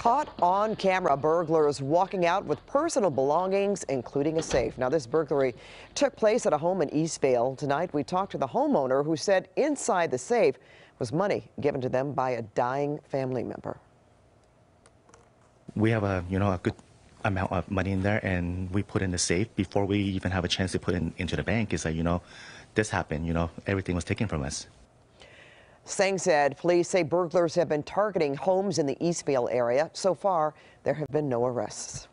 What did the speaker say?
Caught on camera, burglars walking out with personal belongings, including a safe. Now, this burglary took place at a home in Eastvale. Tonight, we talked to the homeowner who said inside the safe was money given to them by a dying family member. we have a you know a good amount of money in there and we put in the safe before we even have a chance to put it into the bank is like you know this happened you know everything was taken from us Sang said police say burglars have been targeting homes in the Eastvale area. So far, there have been no arrests.